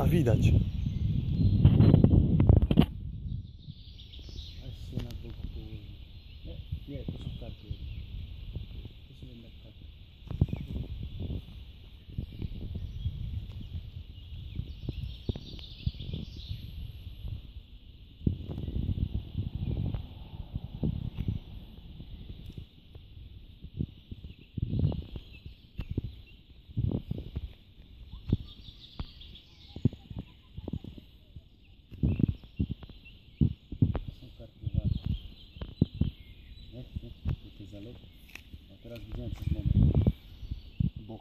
A widać. Nie, to są karty. taki zalot. A teraz widziałem przez moment. Bok.